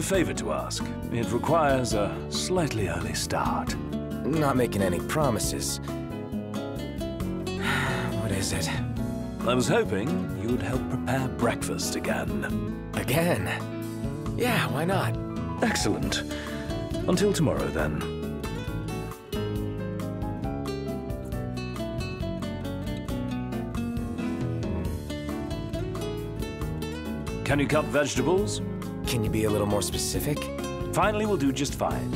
a favor to ask. It requires a slightly early start. Not making any promises. what is it? I was hoping you'd help prepare breakfast again. Again? Yeah, why not? Excellent. Until tomorrow, then. Can you cut vegetables? Can you be a little more specific? Finally, we'll do just fine.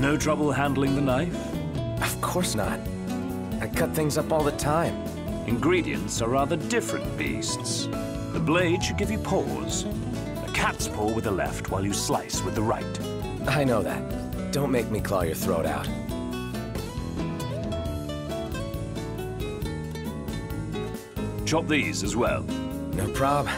No trouble handling the knife? Of course not. I cut things up all the time. Ingredients are rather different beasts. The blade should give you pause. A cat's paw with the left while you slice with the right. I know that. Don't make me claw your throat out. Chop these as well. No prob.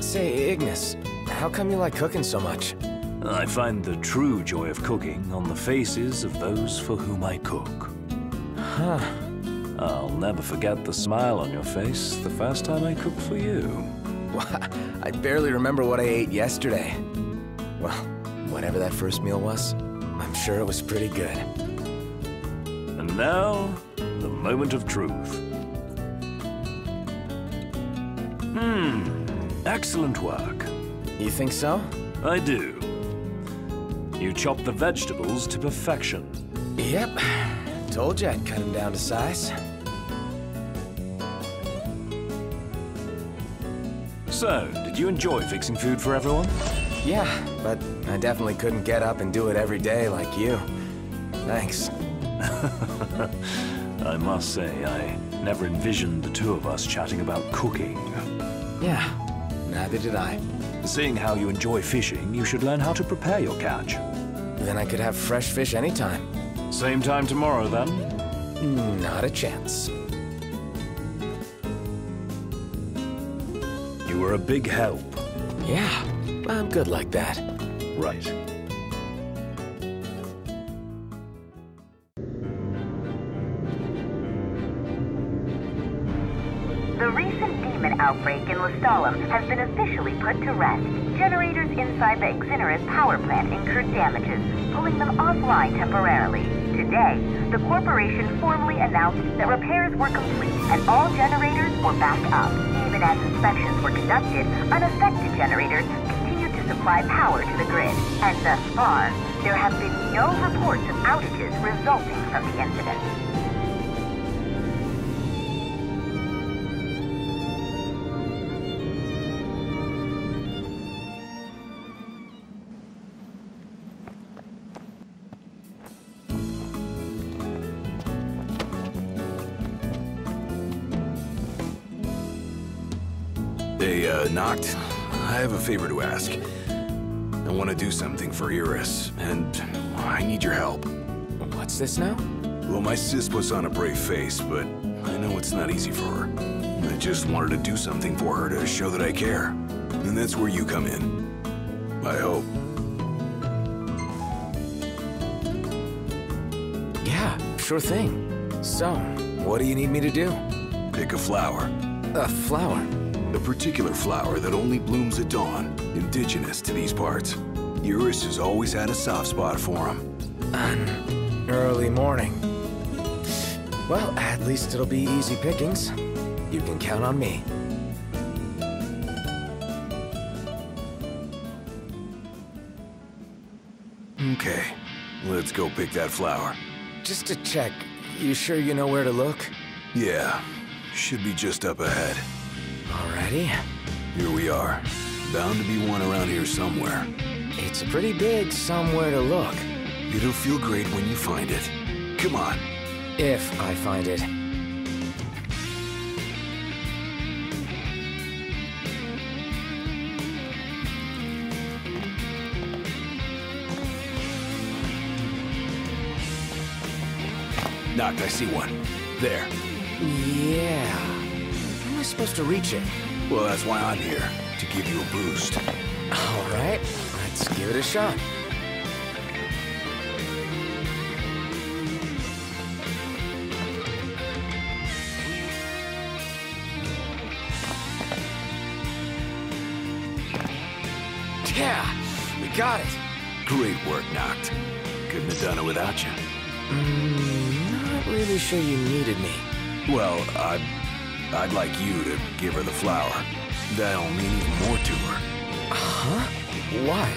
Say, Ignis, how come you like cooking so much? I find the true joy of cooking on the faces of those for whom I cook. Huh. I'll never forget the smile on your face the first time I cooked for you. I barely remember what I ate yesterday. Well, whatever that first meal was, I'm sure it was pretty good. And now, the moment of truth. Hmm, excellent work. You think so? I do. You chopped the vegetables to perfection. Yep. Told you I'd cut them down to size. So, did you enjoy fixing food for everyone? Yeah, but I definitely couldn't get up and do it every day like you. Thanks. I must say, I never envisioned the two of us chatting about cooking. Yeah, neither did I. Seeing how you enjoy fishing, you should learn how to prepare your catch. Then I could have fresh fish anytime. Same time tomorrow, then? Hmm, not a chance. You were a big help. Yeah, I'm good like that. Right. The recent demon outbreak in Lestallum has been officially put to rest. Generators inside the Exineris power plant incurred damages, pulling them offline temporarily. Today, the corporation formally announced that repairs were complete and all generators were back up. Even as inspections were conducted, unaffected generators continued to supply power to the grid. And thus far, there have been no reports of outages resulting from the incident. Favor to ask. I want to do something for Iris, and I need your help. What's this now? Well, my sis puts on a brave face, but I know it's not easy for her. I just wanted to do something for her to show that I care. And that's where you come in. I hope. Yeah, sure thing. So, what do you need me to do? Pick a flower. A flower. A particular flower that only blooms at dawn, indigenous to these parts. Iris has always had a soft spot for him. An early morning. Well, at least it'll be easy pickings. You can count on me. Okay, let's go pick that flower. Just to check, you sure you know where to look? Yeah, should be just up ahead. Alrighty. Here we are. Bound to be one around here somewhere. It's a pretty big somewhere to look. It'll feel great when you find it. Come on. If I find it. Noct, I see one. There. Yeah. How am I supposed to reach it? Well, that's why I'm here, to give you a boost. All right, let's give it a shot. Yeah, we got it. Great work, Noct. Couldn't have done it without you. Mm, not really sure you needed me. Well, I'd... I'd like you to give her the flower. That'll mean even more to her. Huh? Why?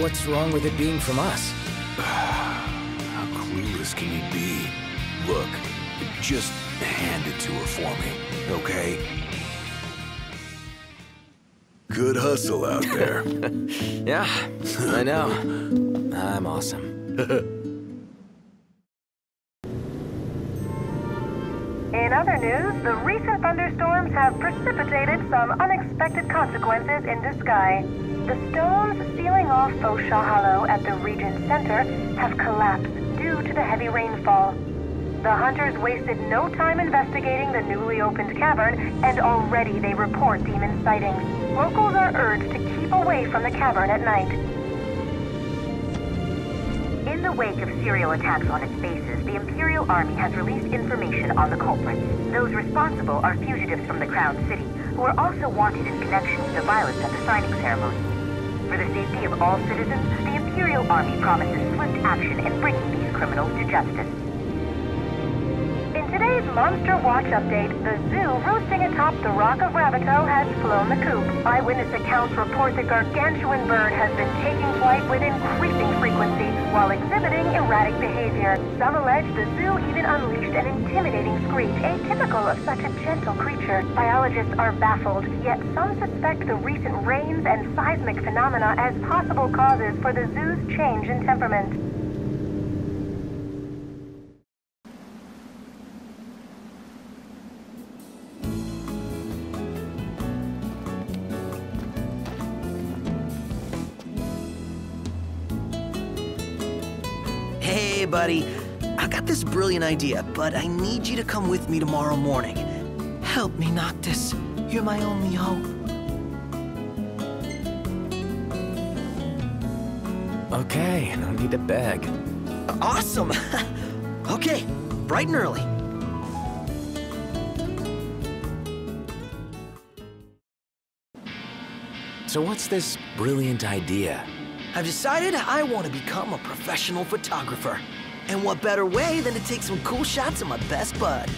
What's wrong with it being from us? How clueless can you be? Look, just hand it to her for me, okay? Good hustle out there. Yeah, I know. I'm awesome. news, the recent thunderstorms have precipitated some unexpected consequences in the sky. The stones sealing off Fociaugh Hollow at the region's center have collapsed due to the heavy rainfall. The hunters wasted no time investigating the newly opened cavern, and already they report demon sightings. Locals are urged to keep away from the cavern at night. In the wake of serial attacks on its bases, the Imperial Army has released information on the culprits. Those responsible are fugitives from the Crown City, who are also wanted in connection with the violence at the signing ceremony. For the safety of all citizens, the Imperial Army promises swift action in bringing these criminals to justice. Monster Watch update, the Zu roosting atop the Rock of Ravatogh has flown the coop. Eyewitness accounts report the gargantuan bird has been taking flight with increasing frequency while exhibiting erratic behavior. Some allege the Zu even unleashed an intimidating screech, atypical of such a gentle creature. Biologists are baffled, yet some suspect the recent rains and seismic phenomena as possible causes for the Zu's change in temperament. Buddy. I got this brilliant idea, but I need you to come with me tomorrow morning. Help me, Noctis. You're my only hope. Okay, no need to beg. Awesome! okay, bright and early. So what's this brilliant idea? I've decided I want to become a professional photographer. And what better way than to take some cool shots of my best bud?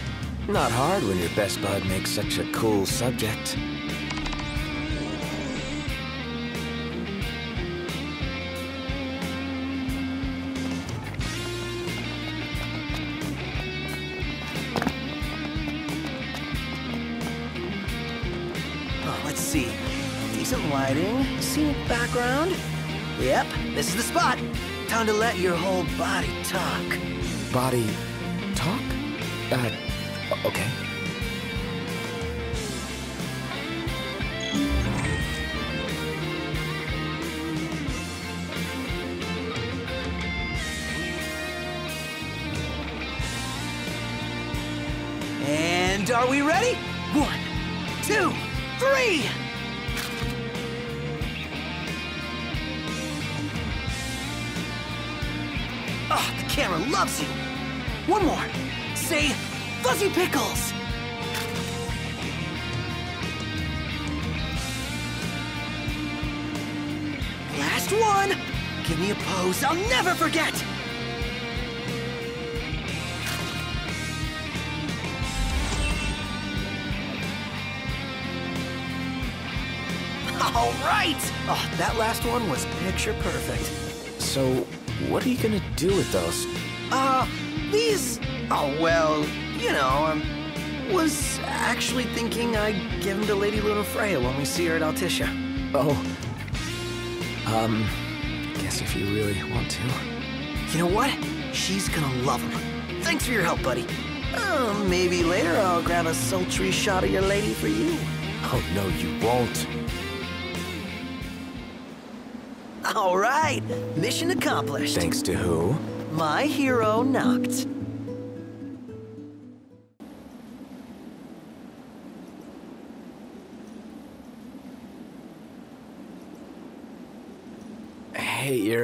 Not hard when your best bud makes such a cool subject. Oh, let's see. Decent lighting, scenic background. Yep, this is the spot. Time to let your whole body talk. Body talk? Uh, okay. And are we ready? Fuzzy Pickles. Last one. Give me a pose I'll never forget. All right. Oh, that last one was picture perfect. So, what are you gonna do with those? Uh, these. Oh, well, you know, I was actually thinking I'd give him to Lady Lunafreya when we see her at Altissia. Oh. Um, guess if you really want to. You know what? She's gonna love him. Thanks for your help, buddy. Uh, maybe later I'll grab a sultry shot of your lady for you. Oh, no, you won't. All right, mission accomplished. Thanks to who? My hero Noct.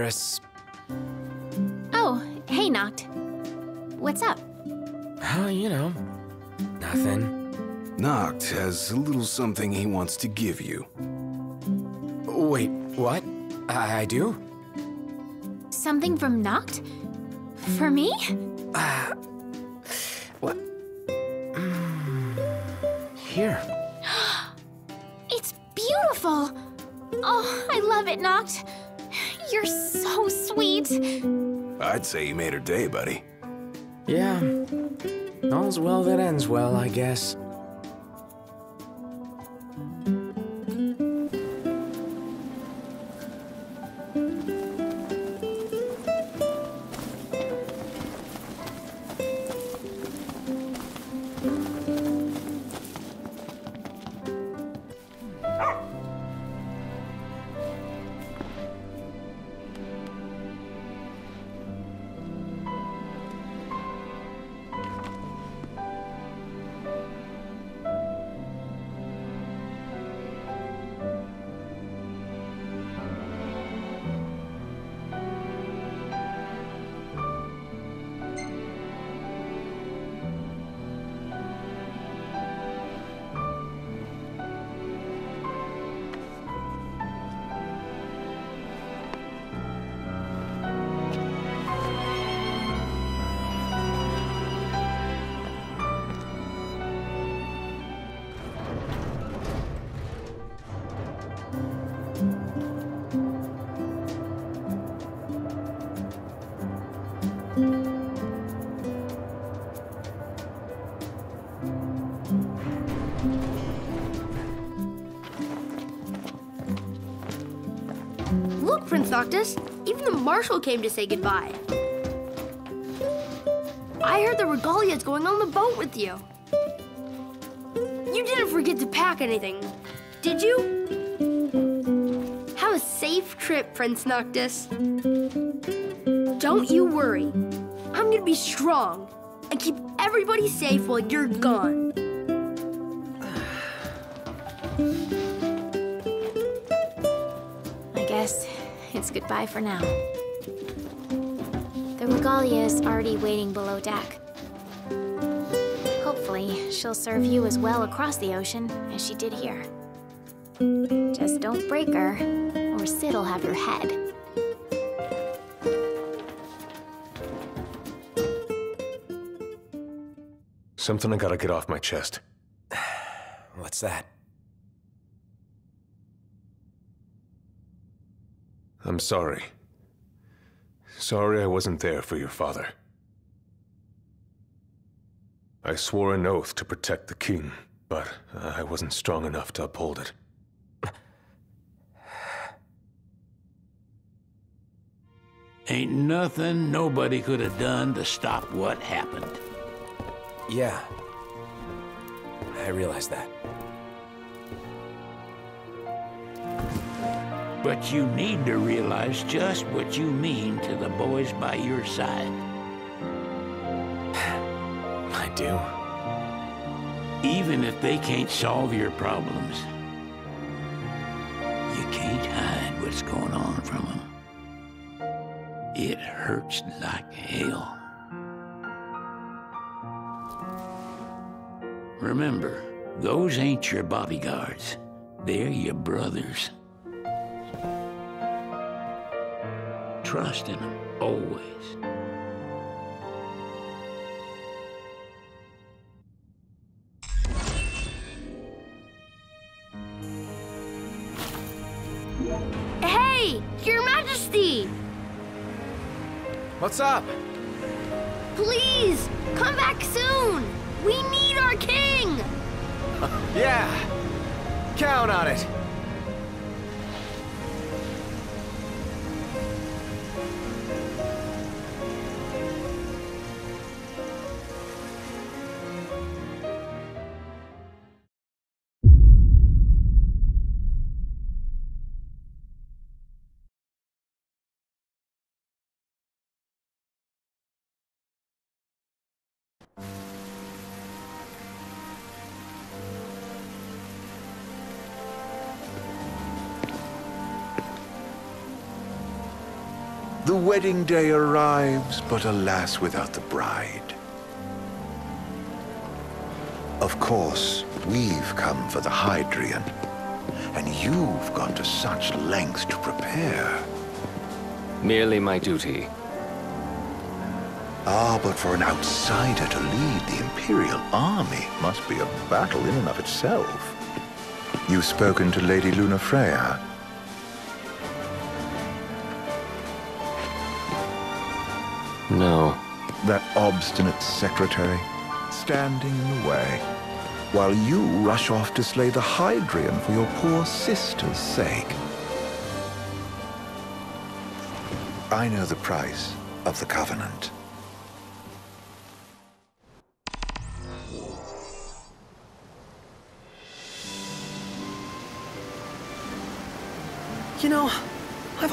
Iris. Oh, hey, Noct. What's up? Oh, you know, nothing. Noct has a little something he wants to give you. Wait, what? I, I do? Something from Noct? For me? What? Mm. Here. It's beautiful! Oh, I love it, Noct. You're so sweet. I'd say you made her day, buddy. Yeah. All's well that ends well, I guess. Prince Noctis, even the Marshal came to say goodbye. I heard the Regalia's going on the boat with you. You didn't forget to pack anything, did you? Have a safe trip, Prince Noctis. Don't you worry. I'm gonna be strong and keep everybody safe while you're gone. Goodbye for now. The Regalia is already waiting below deck. Hopefully, she'll serve you as well across the ocean as she did here. Just don't break her, or Cid'll have your head. Something I gotta get off my chest. What's that? I'm sorry. Sorry I wasn't there for your father. I swore an oath to protect the king, but I wasn't strong enough to uphold it. Ain't nothing nobody could have done to stop what happened. Yeah. I realize that. But you need to realize just what you mean to the boys by your side. I do. Even if they can't solve your problems, you can't hide what's going on from them. It hurts like hell. Remember, those ain't your bodyguards. They're your brothers. Trust in them, always. Hey, Your Majesty! What's up? Please, come back soon! We need our king! Yeah. Count on it. Wedding day arrives, but alas, without the bride. Of course, we've come for the Hydraean, and you've gone to such lengths to prepare. Merely my duty. Ah, but for an outsider to lead the Imperial army must be a battle in and of itself. You've spoken to Lady Lunafreya. No. That obstinate secretary, standing in the way, while you rush off to slay the Hydraean for your poor sister's sake. I know the price of the Covenant.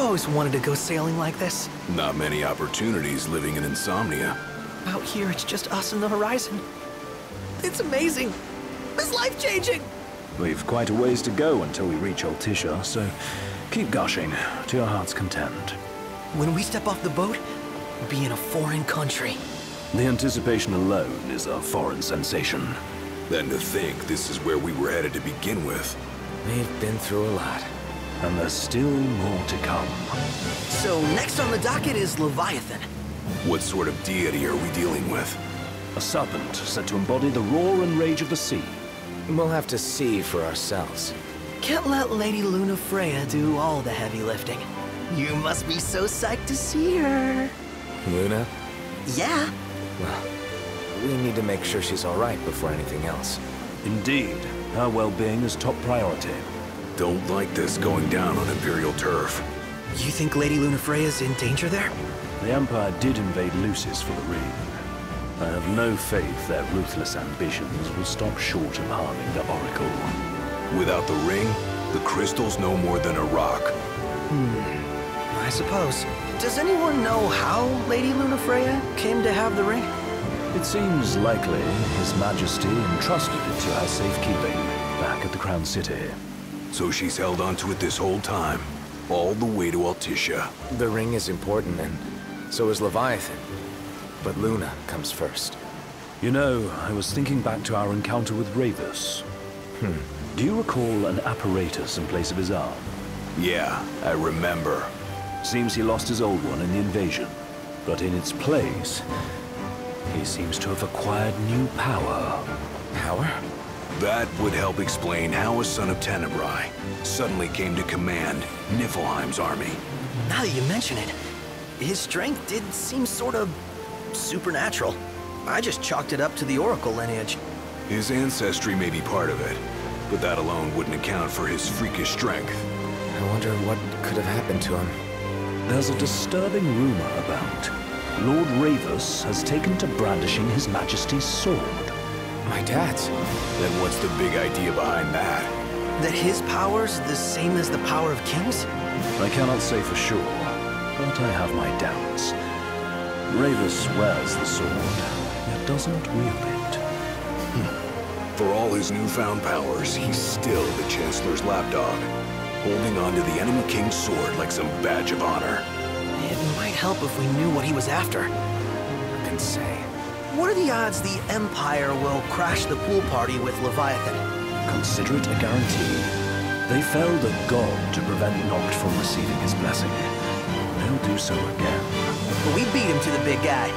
Always wanted to go sailing like this. Not many opportunities living in Insomnia. Out here, it's just us and the horizon. It's amazing. It's life-changing. We've quite a ways to go until we reach Altissia, so keep gushing to your heart's content. When we step off the boat, we'll be in a foreign country. The anticipation alone is a foreign sensation. Then to think this is where we were headed to begin with. We've been through a lot. And there's still more to come. So next on the docket is Leviathan. What sort of deity are we dealing with? A serpent said to embody the roar and rage of the sea. We'll have to see for ourselves. Can't let Lady Lunafreya do all the heavy lifting. You must be so psyched to see her. Luna? Yeah. Well, we need to make sure she's alright before anything else. Indeed. Her well-being is top priority. Don't like this going down on Imperial turf. You think Lady Lunafreya's in danger there? The Empire did invade Lucis for the ring. I have no faith their ruthless ambitions will stop short of harming the Oracle. Without the ring, the crystal's no more than a rock. Hmm. I suppose. Does anyone know how Lady Lunafreya came to have the ring? It seems likely His Majesty entrusted it to her safekeeping back at the Crown City. So she's held onto it this whole time, all the way to Altissia. The ring is important, and so is Leviathan. But Luna comes first. You know, I was thinking back to our encounter with Ravus. Hmm. Do you recall an apparatus in place of his arm? Yeah, I remember. Seems he lost his old one in the invasion. But in its place, he seems to have acquired new power. Power? That would help explain how a son of Tenebrae suddenly came to command Niflheim's army. Now that you mention it, his strength did seem sort of supernatural. I just chalked it up to the Oracle lineage. His ancestry may be part of it, but that alone wouldn't account for his freakish strength. I wonder what could have happened to him. There's a disturbing rumor about Lord Ravus has taken to brandishing His Majesty's sword. My dad's? Then what's the big idea behind that? That his power's the same as the power of kings? I cannot say for sure, but I have my doubts. Ravus wears the sword, yet doesn't wield it. Hmm. For all his newfound powers, he's still the Chancellor's lapdog, holding on to the enemy king's sword like some badge of honor. It might help if we knew what he was after. Who can say? What are the odds the Empire will crash the pool party with Leviathan? Consider it a guarantee. They felled a god to prevent Noct from receiving his blessing. They'll do so again. But we beat him to the big guy.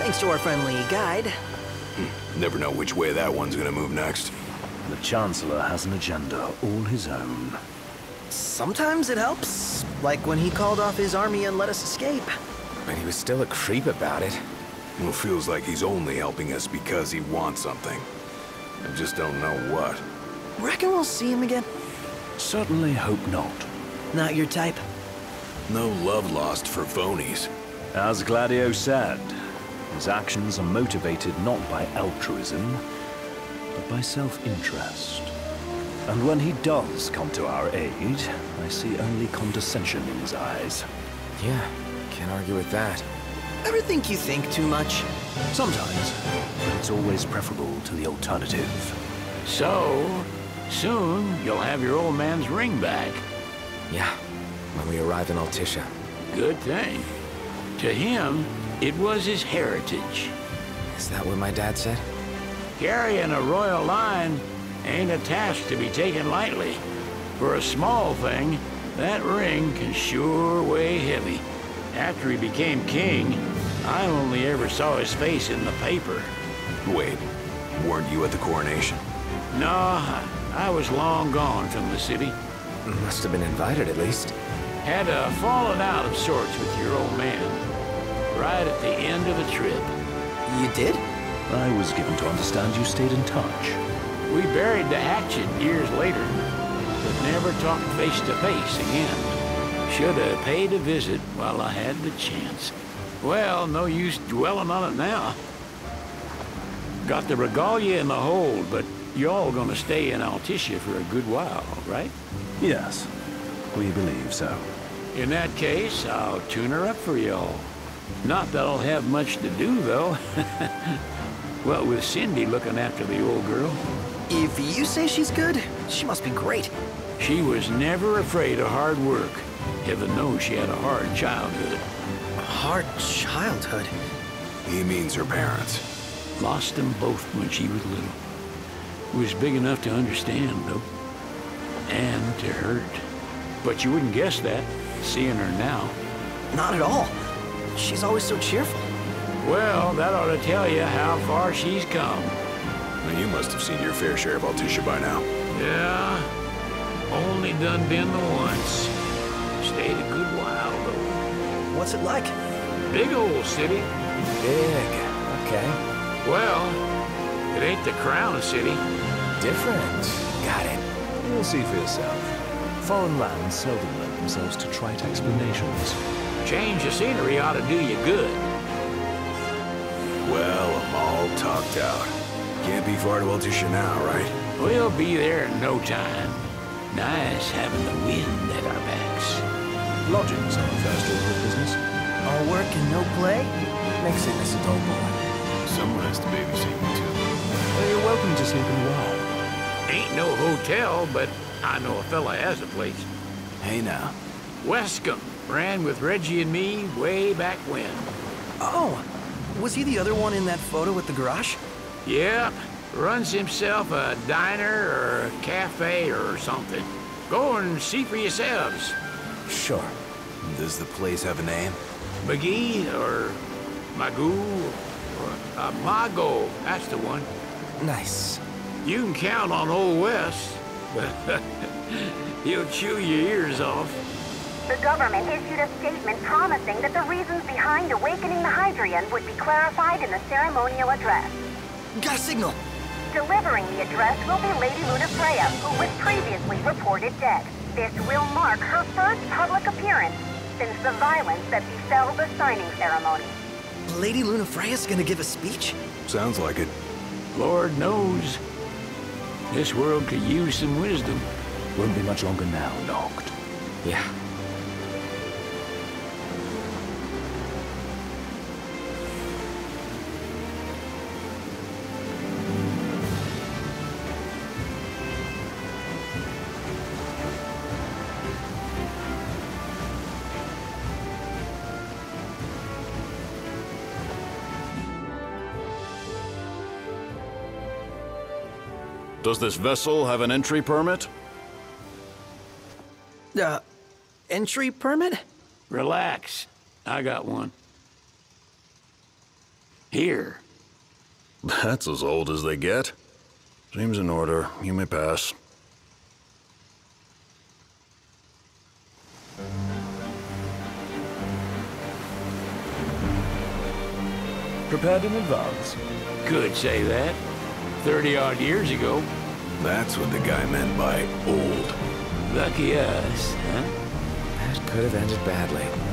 Thanks to our friendly guide. Hmm. Never know which way that one's gonna move next. The Chancellor has an agenda all his own. Sometimes it helps. Like when he called off his army and let us escape. But he was still a creep about it. Well, feels like he's only helping us because he wants something. I just don't know what. Reckon we'll see him again? Certainly hope not. Not your type? No love lost for phonies. As Gladio said, his actions are motivated not by altruism, but by self-interest. And when he does come to our aid, I see only condescension in his eyes. Yeah, can't argue with that. Ever think you think too much? Sometimes, but it's always preferable to the alternative. So, soon you'll have your old man's ring back. Yeah, when we arrive in Altissia. Good thing. To him, it was his heritage. Is that what my dad said? Carrying a royal line ain't a task to be taken lightly. For a small thing, that ring can sure weigh heavy. After he became king, I only ever saw his face in the paper. Wait, weren't you at the coronation? No, I, I was long gone from the city. Must have been invited at least. Had a fallen out of sorts with your old man. Right at the end of the trip. You did? I was given to understand you stayed in touch. We buried the hatchet years later, but never talked face to face again. Should have paid a visit while I had the chance. Well, no use dwelling on it now. Got the regalia in the hold, but y'all gonna stay in Altissia for a good while, right? Yes, we believe so. In that case, I'll tune her up for y'all. Not that I'll have much to do, though. well, with Cindy looking after the old girl. If you say she's good, she must be great. She was never afraid of hard work. Heaven knows she had a hard childhood. A hard childhood? He means her parents. Lost them both when she was little. Was big enough to understand, though. And to hurt. But you wouldn't guess that, seeing her now. Not at all. She's always so cheerful. Well, that ought to tell you how far she's come. Well, you must have seen your fair share of Altissia by now. Yeah, only done been the once. Stayed a good while, though. What's it like? Big old city. Big. Okay. Well, it ain't the crown city. Different. Got it. You'll see for yourself. Foreign lands seldom lend themselves to trite explanations. Change of scenery ought to do you good. Well, I'm all talked out. Can't be far to Altissia now, right? We'll be there in no time. Nice having the wind at our backs. Lodgings are our first order of business. All work and no play? Makes sickness a dull boy. Someone has to babysit me too. Well, you're welcome to sleep in the wild. Ain't no hotel, but I know a fella has a place. Hey now. Weskham ran with Reggie and me way back when. Oh, was he the other one in that photo at the garage? Yep, runs himself a diner or a cafe or something. Go and see for yourselves. Sure. Does the place have a name? McGee or Magoo or uh, Maagho, that's the one. Nice. You can count on Old West, but he'll chew your ears off. The government issued a statement promising that the reasons behind awakening the Hydraean would be clarified in the ceremonial address. Got a signal. Delivering the address will be Lady Lunafreya, who was previously reported dead. This will mark her first public appearance since the violence that befell the signing ceremony. Lady Lunafreya's gonna give a speech? Sounds like it. Lord knows. This world could use some wisdom. Won't be much longer now, Noct. Yeah. Does this vessel have an entry permit? Uh, entry permit? Relax. I got one. Here. That's as old as they get. Seems in order. You may pass. Prepared in advance. Could say that. 30 odd years ago. That's what the guy meant by old. Lucky us, huh? That could have ended badly.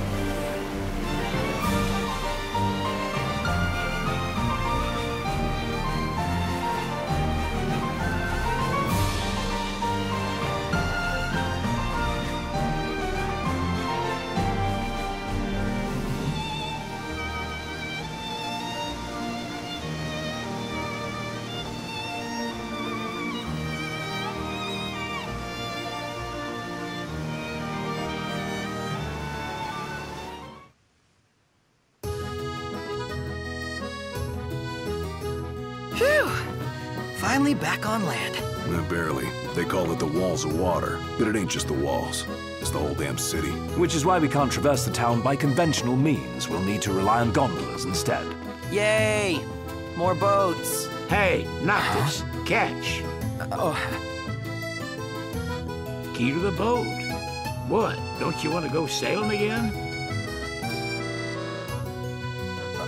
Call it the Walls of Water, but it ain't just the walls. It's the whole damn city. Which is why we can't traverse the town by conventional means. We'll need to rely on gondolas instead. Yay! More boats. Hey, Noctis, catch. Oh, Key to the boat. What? Don't you want to go sailing again?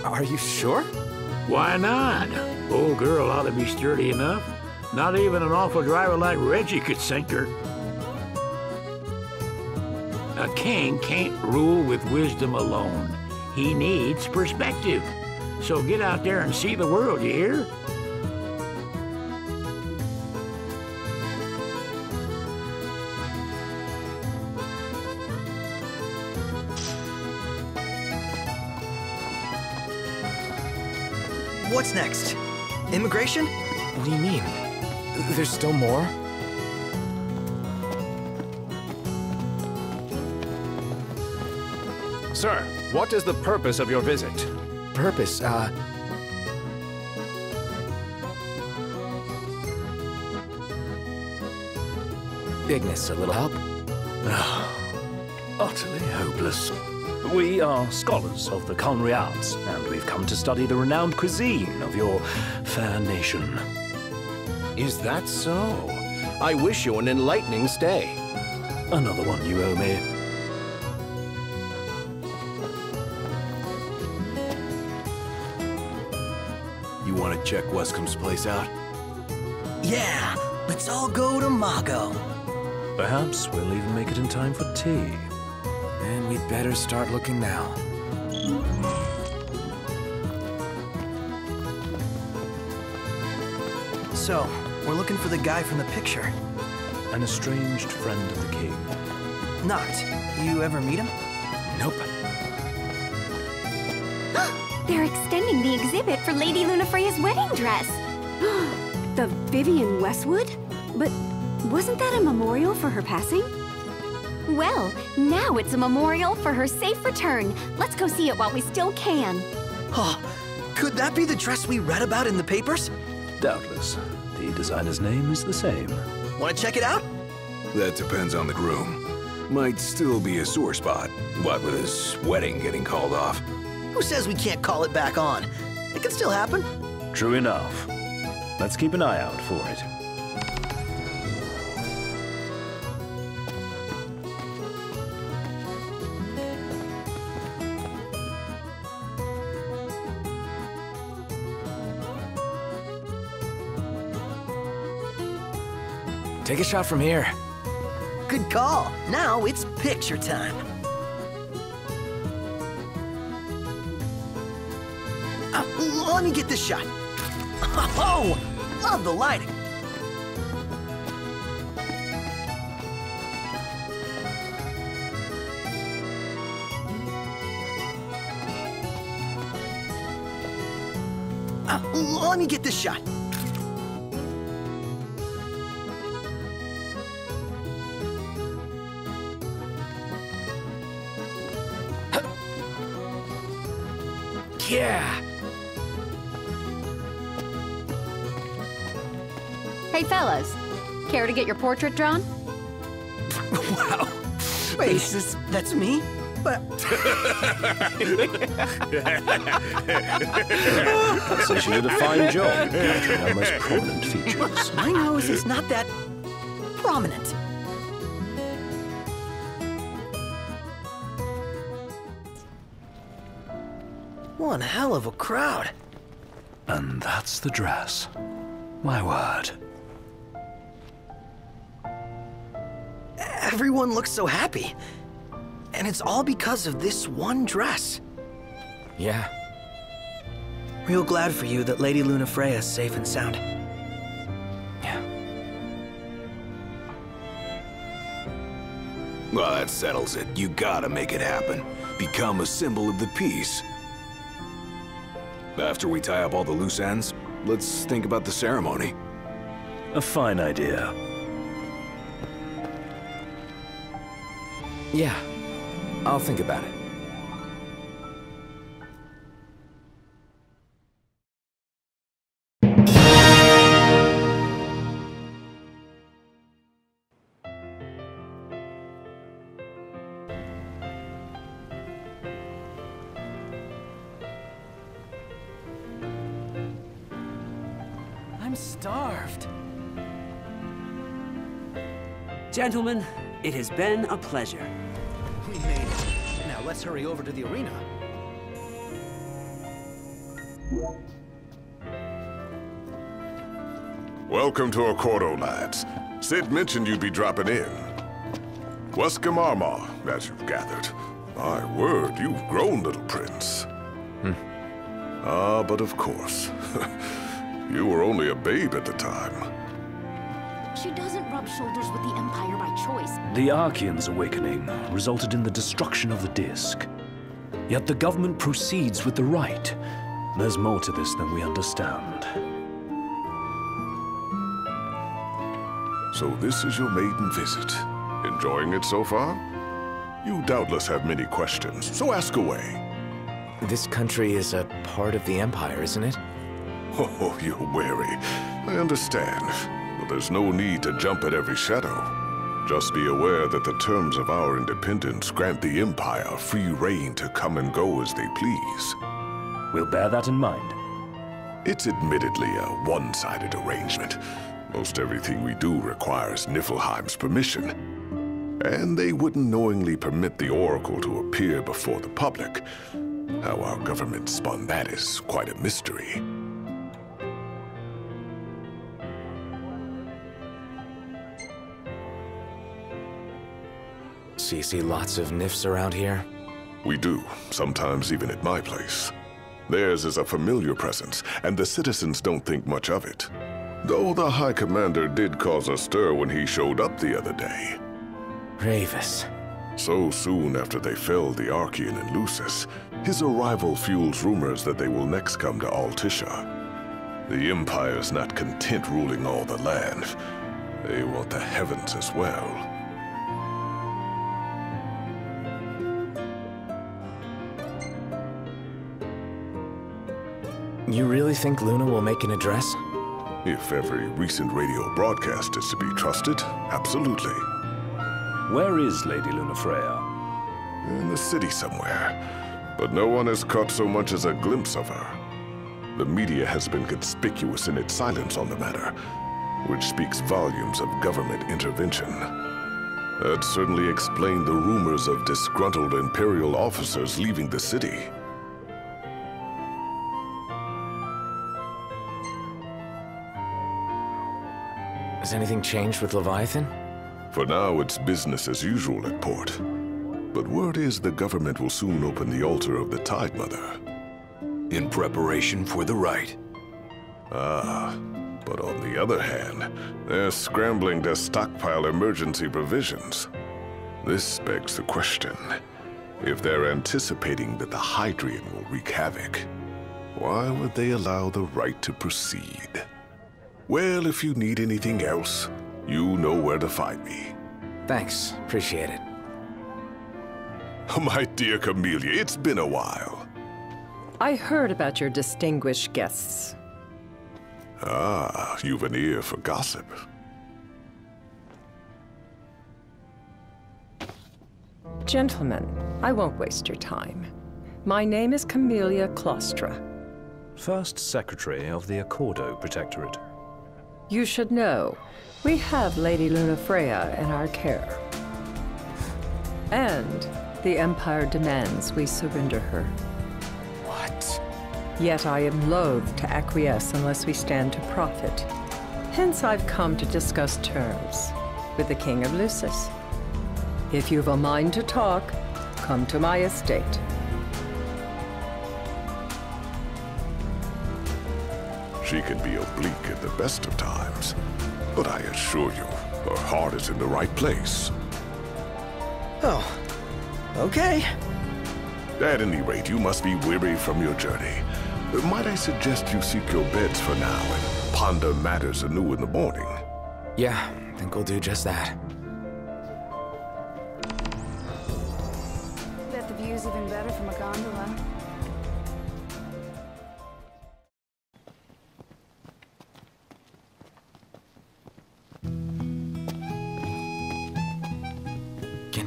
Are you sure? Why not? Old girl ought to be sturdy enough. Not even an awful driver like Reggie could sink her. A king can't rule with wisdom alone. He needs perspective. So get out there and see the world, you hear? what's next? Immigration? What do you mean? There's still more? Sir, what is the purpose of your visit? Purpose, uh... Ignis, a little help? Utterly hopeless. We are scholars of the culinary arts, and we've come to study the renowned cuisine of your fair nation. Is that so? I wish you an enlightening stay. Another one you owe me. You want to check Weskham's place out? Yeah, let's all go to Maagho. Perhaps we'll even make it in time for tea. And we'd better start looking now. So, we're looking for the guy from the picture. An estranged friend of the king. Noct, you ever meet him? Nope. They're extending the exhibit for Lady Lunafreya's wedding dress. the Vivienne Westwood? But wasn't that a memorial for her passing? Well, now it's a memorial for her safe return. Let's go see it while we still can. Oh, could that be the dress we read about in the papers? Doubtless. The designer's name is the same. Want to check it out? That depends on the groom. Might still be a sore spot, what with his wedding getting called off. Who says we can't call it back on? It can still happen. True enough. Let's keep an eye out for it. Take a shot from here. Good call. Now it's picture time. Uh, let me get this shot. Oh, love the lighting. Uh, let me get this shot. Hey, fellas. Care to get your portrait drawn? wow. Wait, is this, that's me? But... Says you did a fine job capturing our most prominent features. My nose is not that prominent. One hell of a crowd. And that's the dress. My word. Everyone looks so happy. And it's all because of this one dress. Yeah. Real glad for you that Lady Lunafreya's safe and sound. Yeah. Well, that settles it. You gotta make it happen. Become a symbol of the peace. After we tie up all the loose ends, let's think about the ceremony. A fine idea. Yeah, I'll think about it. I'm starved. Gentlemen, it has been a pleasure let's hurry over to the arena. Welcome to Accordo, lads. Cid mentioned you'd be dropping in. Weskham Armaugh, as you've gathered. My word, you've grown, little prince. Hmm. Ah, but of course. you were only a babe at the time. She doesn't rub shoulders with the Empire by choice. The Archaean's awakening resulted in the destruction of the disk. Yet the government proceeds with the rite. There's more to this than we understand. So this is your maiden visit. Enjoying it so far? You doubtless have many questions, so ask away. This country is a part of the Empire, isn't it? Oh, you're wary. I understand. There's no need to jump at every shadow. Just be aware that the terms of our independence grant the Empire free reign to come and go as they please. We'll bear that in mind. It's admittedly a one-sided arrangement. Most everything we do requires Niflheim's permission. And they wouldn't knowingly permit the Oracle to appear before the public. How our government spun that is quite a mystery. So you see lots of Nifs around here? We do, sometimes even at my place. Theirs is a familiar presence, and the citizens don't think much of it. Though the High Commander did cause a stir when he showed up the other day. Ravus. So soon after they felled the Archaean and Lucis, his arrival fuels rumors that they will next come to Altissia. The Empire's not content ruling all the land. They want the heavens as well. You really think Luna will make an address? If every recent radio broadcast is to be trusted, absolutely. Where is Lady Lunafreya? In the city somewhere. But no one has caught so much as a glimpse of her. The media has been conspicuous in its silence on the matter, which speaks volumes of government intervention. That certainly explained the rumors of disgruntled Imperial officers leaving the city. Has anything changed with Leviathan? For now, it's business as usual at port. But word is the government will soon open the altar of the Tide Mother. In preparation for the rite. Ah, but on the other hand, they're scrambling to stockpile emergency provisions. This begs the question, if they're anticipating that the Hydraean will wreak havoc, why would they allow the rite to proceed? Well, if you need anything else, you know where to find me. Thanks. Appreciate it. My dear Camellia, it's been a while. I heard about your distinguished guests. Ah, you've an ear for gossip. Gentlemen, I won't waste your time. My name is Camellia Claustra. First Secretary of the Accordo Protectorate. You should know, we have Lady Lunafreya in our care. And the Empire demands we surrender her. What? Yet I am loath to acquiesce unless we stand to profit. Hence I've come to discuss terms with the King of Lucis. If you've a mind to talk, come to my estate. She can be oblique at the best of times, but I assure you, her heart is in the right place. Oh, okay. At any rate, you must be weary from your journey. Might I suggest you seek your beds for now and ponder matters anew in the morning? Yeah, I think we'll do just that. Bet the view's even better from a gondola.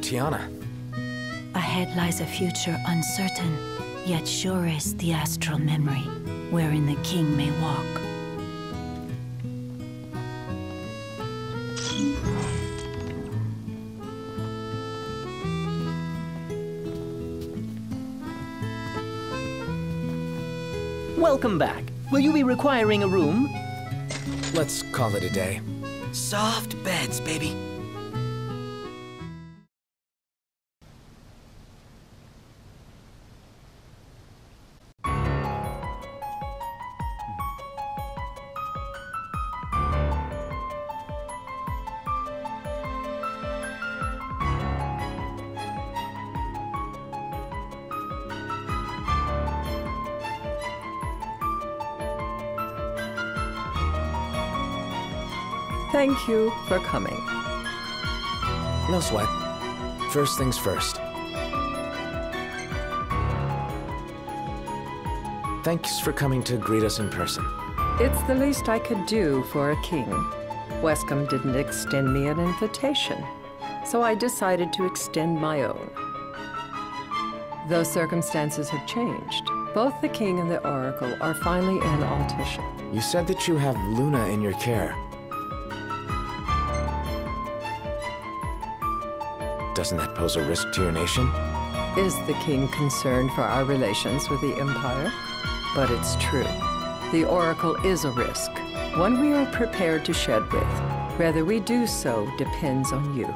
Tiana. Ahead lies a future uncertain, yet sure is the astral memory, wherein the king may walk. Welcome back. Will you be requiring a room? Let's call it a day. Soft beds, baby. Thank you for coming. No sweat. First things first. Thanks for coming to greet us in person. It's the least I could do for a king. Weskham didn't extend me an invitation, so I decided to extend my own. Though circumstances have changed, both the king and the oracle are finally in Altissia. You said that you have Luna in your care. Doesn't that pose a risk to your nation? Is the king concerned for our relations with the Empire? But it's true. The Oracle is a risk, one we are prepared to shed with. Whether we do so depends on you.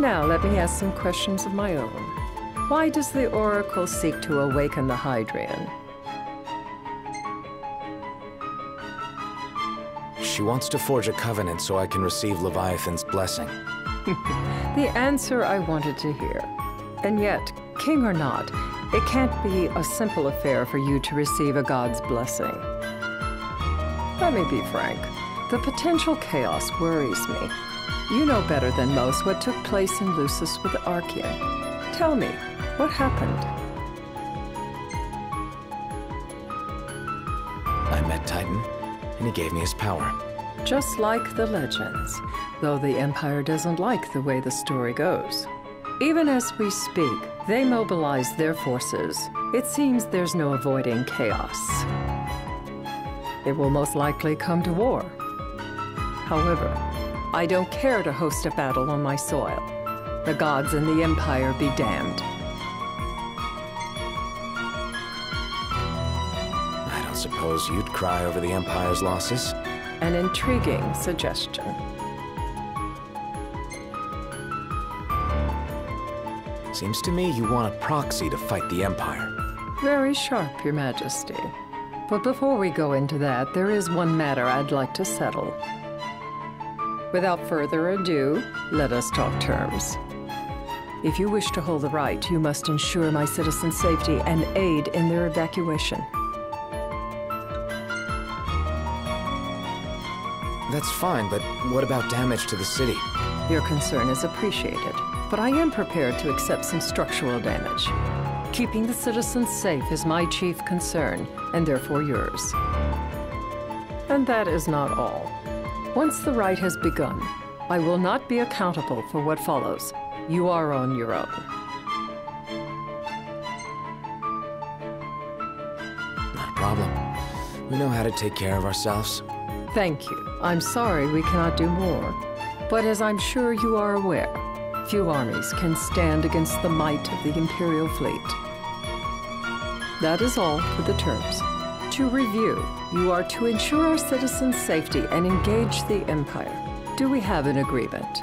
Now, let me ask some questions of my own. Why does the Oracle seek to awaken the Hydraean? She wants to forge a covenant so I can receive Leviathan's blessing. the answer I wanted to hear. And yet, king or not, it can't be a simple affair for you to receive a god's blessing. Let me be frank. The potential chaos worries me. You know better than most what took place in Lucis with Archaean. Tell me, what happened? I met Titan, and he gave me his power. Just like the legends, though the Empire doesn't like the way the story goes. Even as we speak, they mobilize their forces. It seems there's no avoiding chaos. It will most likely come to war. However, I don't care to host a battle on my soil. The gods and the Empire be damned. I don't suppose you'd cry over the Empire's losses? An intriguing suggestion. Seems to me you want a proxy to fight the Empire. Very sharp, Your Majesty. But before we go into that, there is one matter I'd like to settle. Without further ado, let us talk terms. If you wish to hold the rite, you must ensure my citizens' safety and aid in their evacuation. That's fine, but what about damage to the city? Your concern is appreciated, but I am prepared to accept some structural damage. Keeping the citizens safe is my chief concern, and therefore yours. And that is not all. Once the rite has begun, I will not be accountable for what follows. You are on your own. Not a problem. We know how to take care of ourselves. Thank you. I'm sorry we cannot do more. But as I'm sure you are aware, few armies can stand against the might of the Imperial fleet. That is all for the terms. To review, you are to ensure our citizens' safety and engage the Empire. Do we have an agreement?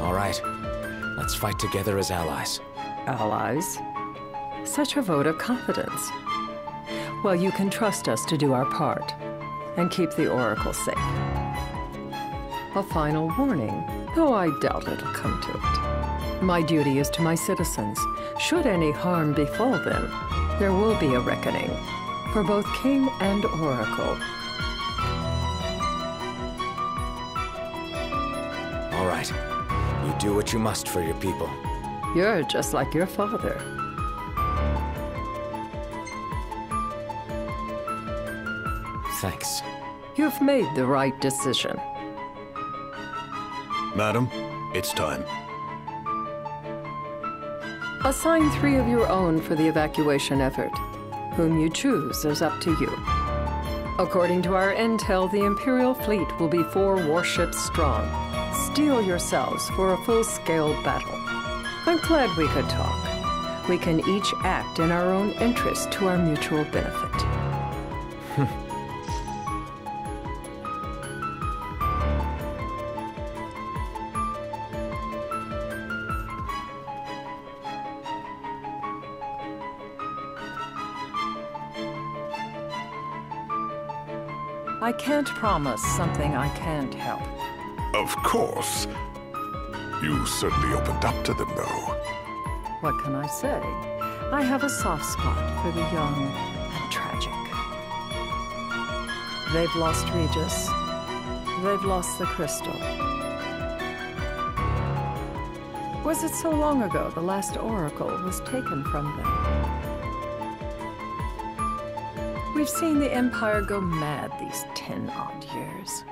All right. Let's fight together as allies. Allies? Such a vote of confidence. Well, you can trust us to do our part and keep the Oracle safe. A final warning, though I doubt it'll come to it. My duty is to my citizens. Should any harm befall them, there will be a reckoning for both King and Oracle. All right. You do what you must for your people. You're just like your father. Thanks. You've made the right decision. Madam, it's time. Assign three of your own for the evacuation effort. Whom you choose is up to you. According to our intel, the Imperial fleet will be four warships strong. Steel yourselves for a full-scale battle. I I'm glad we could talk. We can each act in our own interest to our mutual benefit. I can't promise something I can't help. Of course. You certainly opened up to them, though. What can I say? I have a soft spot for the young and tragic. They've lost Regis. They've lost the crystal. Was it so long ago the last oracle was taken from them? We've seen the Empire go mad these ten odd years.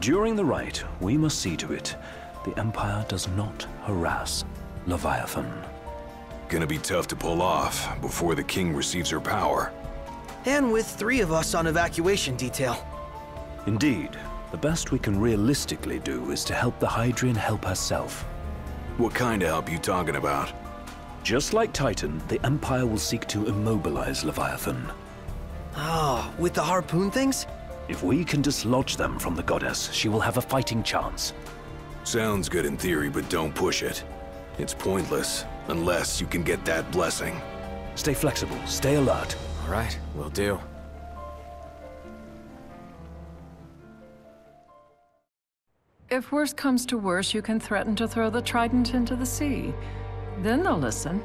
During the rite, we must see to it the Empire does not harass Leviathan. Gonna be tough to pull off before the king receives her power. And with three of us on evacuation detail. Indeed, the best we can realistically do is to help the Hydraean help herself. What kind of help you talking about? Just like Titan, the Empire will seek to immobilize Leviathan. Oh, with the harpoon things? If we can dislodge them from the goddess, she will have a fighting chance. Sounds good in theory, but don't push it. It's pointless, unless you can get that blessing. Stay flexible, stay alert. All right, will do. If worse comes to worse, you can threaten to throw the trident into the sea. Then they'll listen.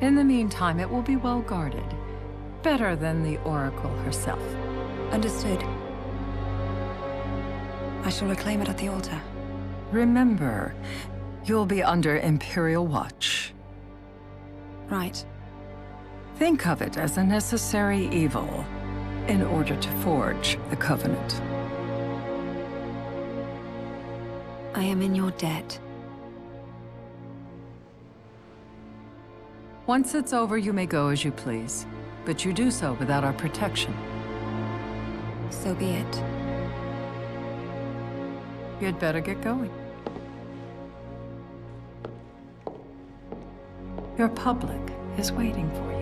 In the meantime, it will be well guarded. Better than the Oracle herself. Understood. I shall reclaim it at the altar. Remember, you'll be under Imperial watch. Right. Think of it as a necessary evil in order to forge the Covenant. I am in your debt. Once it's over, you may go as you please. But you do so without our protection. So be it. You'd better get going. Your public is waiting for you.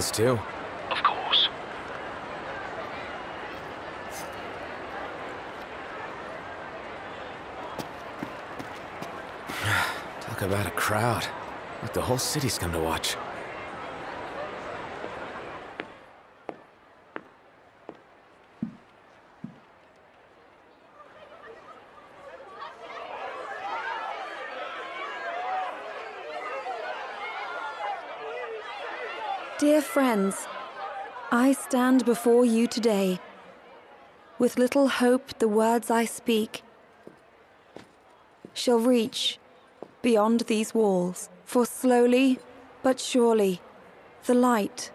Guys too. Of course. Talk about a crowd. Like the whole city's come to watch. Dear friends, I stand before you today with little hope the words I speak shall reach beyond these walls, for slowly but surely the light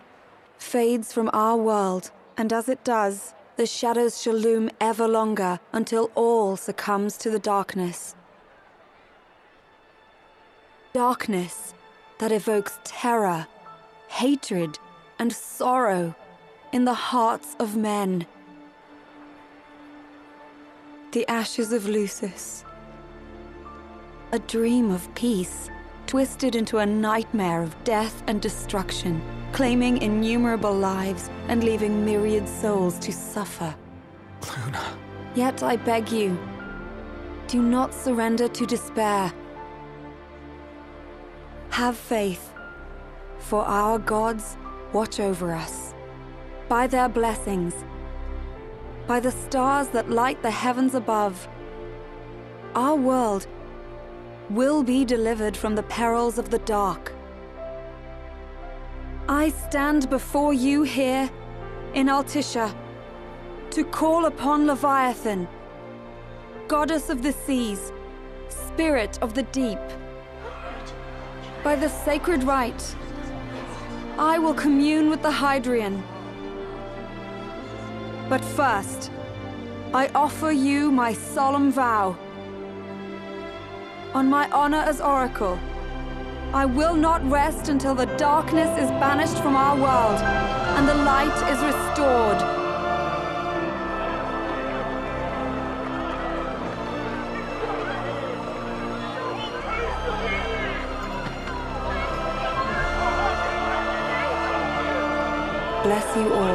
fades from our world, and as it does, the shadows shall loom ever longer until all succumbs to the darkness. Darkness that evokes terror hatred, and sorrow in the hearts of men. The ashes of Lucis. A dream of peace, twisted into a nightmare of death and destruction, claiming innumerable lives and leaving myriad souls to suffer Luna. Yet I beg you, do not surrender to despair. Have faith, for our gods watch over us. By their blessings, by the stars that light the heavens above, our world will be delivered from the perils of the dark. I stand before you here in Altissia to call upon Leviathan, goddess of the seas, spirit of the deep. By the sacred rite, I will commune with the Hydraean. But first, I offer you my solemn vow. On my honor as Oracle, I will not rest until the darkness is banished from our world and the light is restored. Bless you all.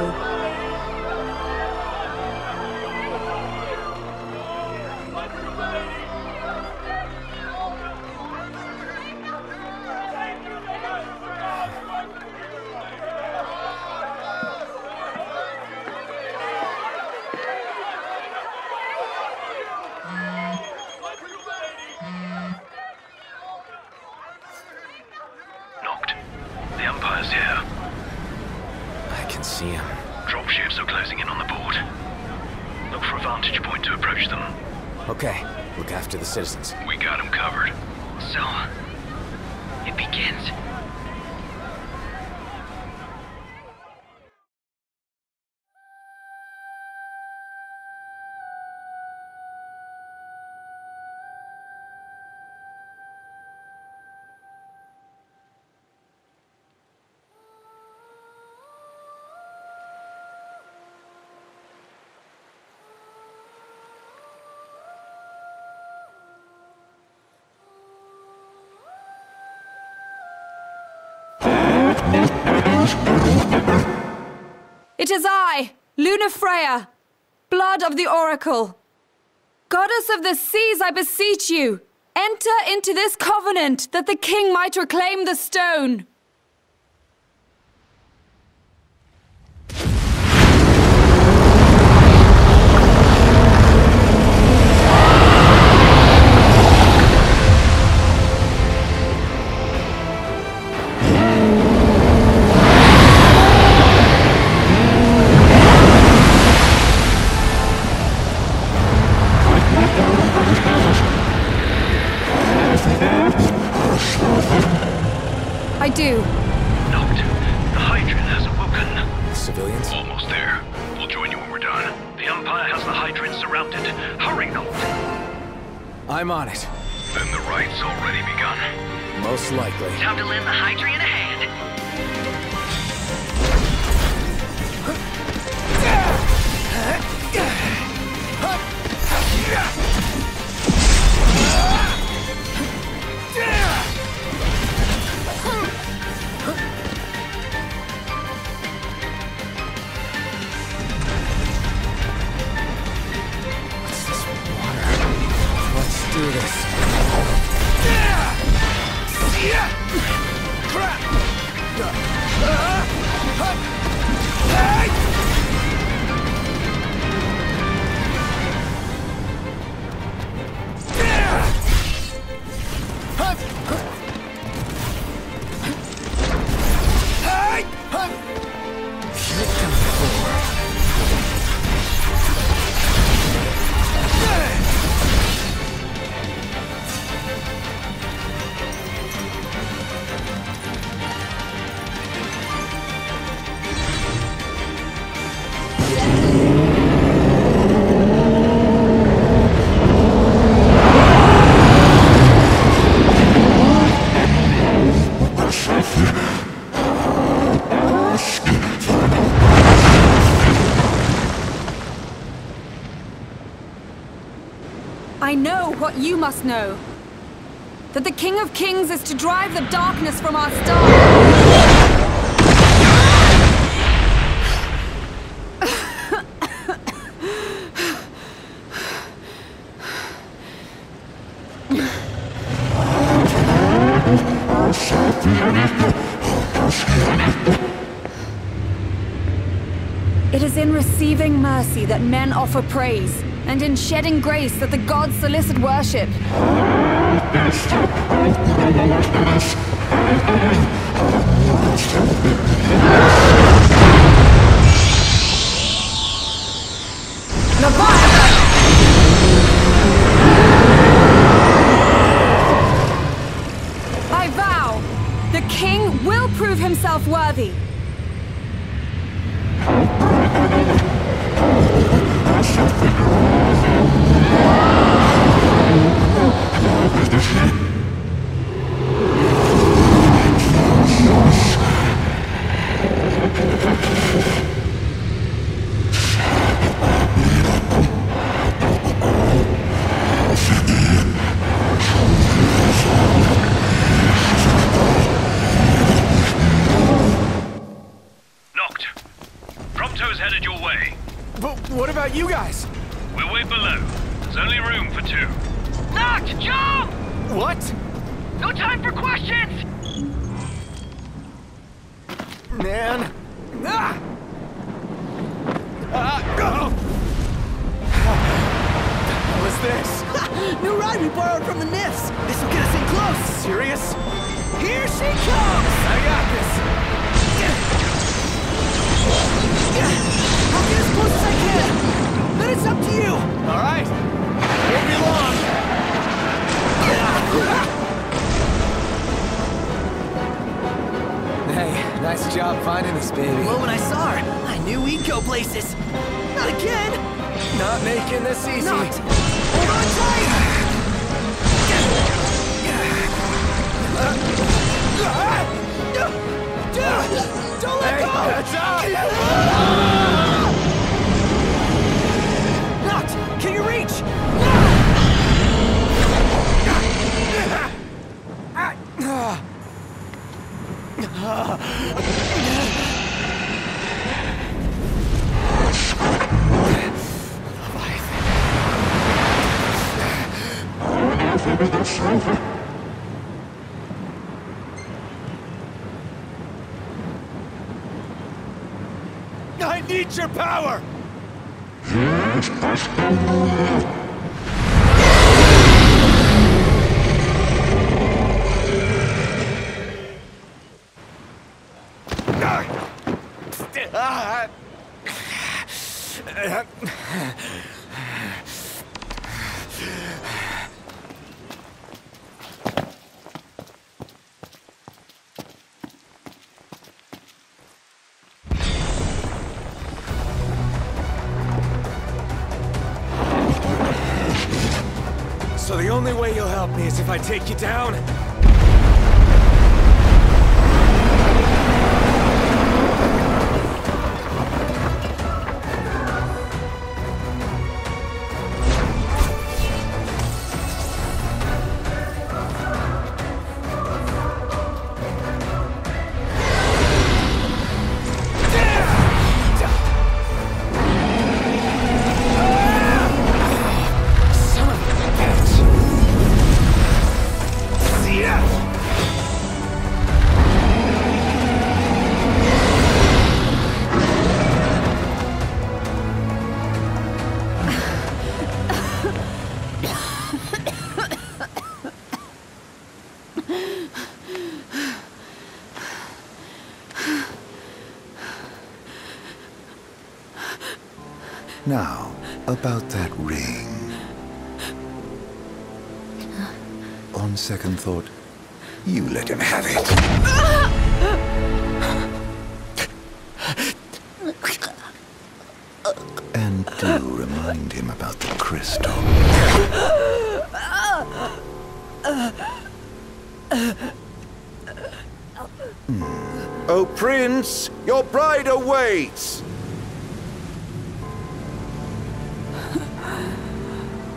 It is I, Lunafreya, blood of the Oracle. Goddess of the seas, I beseech you, enter into this covenant that the king might reclaim the stone. Do. Noct. The Hydraean has awoken. Civilians? Almost there. We'll join you when we're done. The Empire has the Hydraean surrounded. Hurry, Noct. I'm on it. Then the rite's already begun. Most likely. Time to lend the Hydraean a hand. I you must know. That the King of Kings is to drive the darkness from our star. it is in receiving mercy that men offer praise and in shedding grace that the gods solicit worship. Leviathan! Maybe that's over. I need your power! take you down.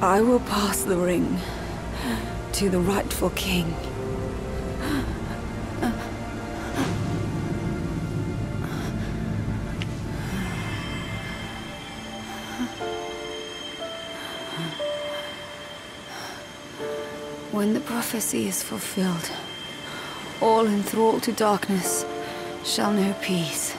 I will pass the ring to the rightful king. When the prophecy is fulfilled, all enthralled to darkness shall know peace.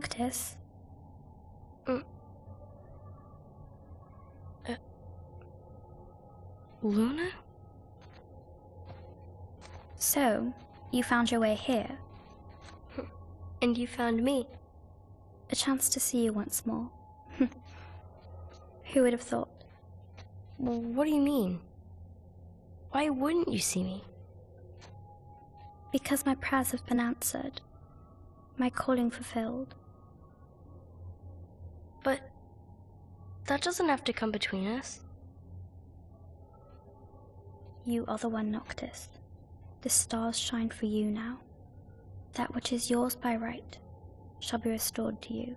Noctis? Mm. Uh, Luna? So, you found your way here. Hmm. And you found me. A chance to see you once more. Who would have thought? Well, what do you mean? Why wouldn't you see me? Because my prayers have been answered. My calling fulfilled. That doesn't have to come between us. You are the one, Noctis. The stars shine for you now. That which is yours by right shall be restored to you.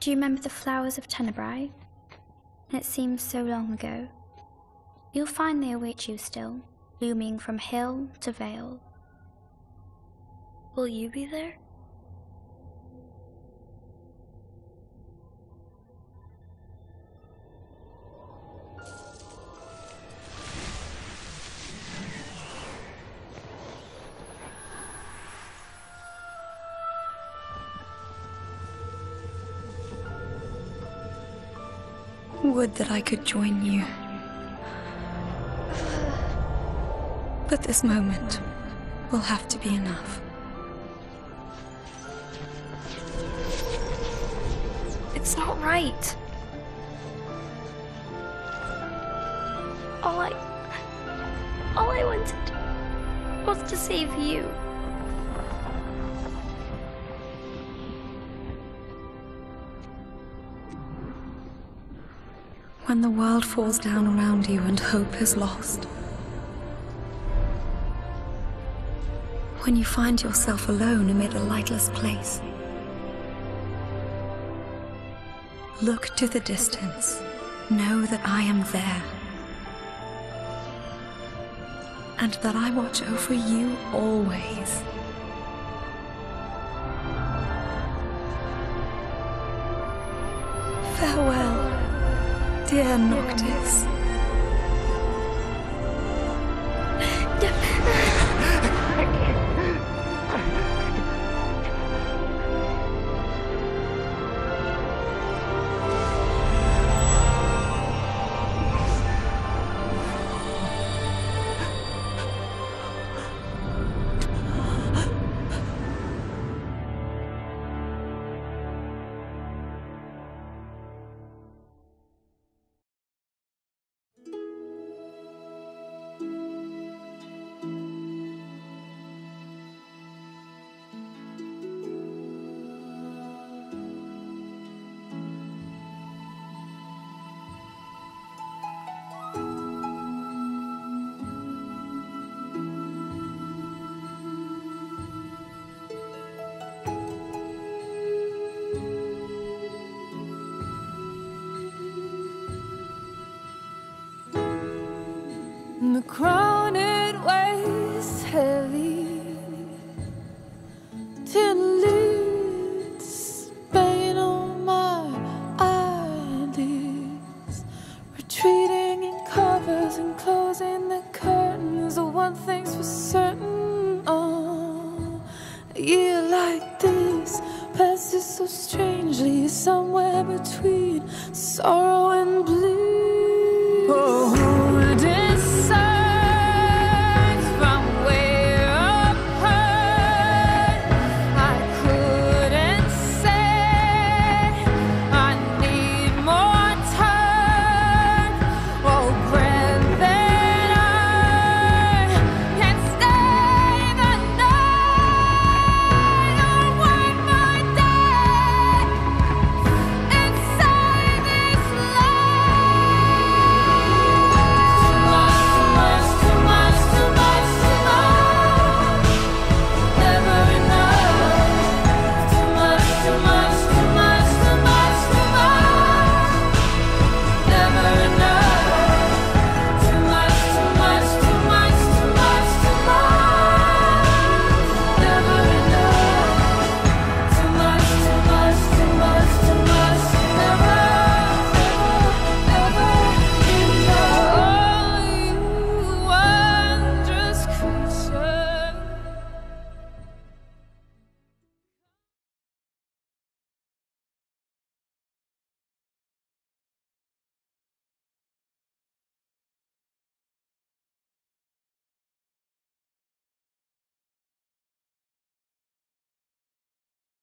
Do you remember the flowers of Tenebrae? It seems so long ago. You'll find they await you still, blooming from hill to vale. Will you be there? Would that I could join you. But this moment will have to be enough. It's not right. All I. All I wanted was to save you. When the world falls down around you and hope is lost. When you find yourself alone amid a lightless place. Look to the distance. Know that I am there. And that I watch over you always. Dear Noctis.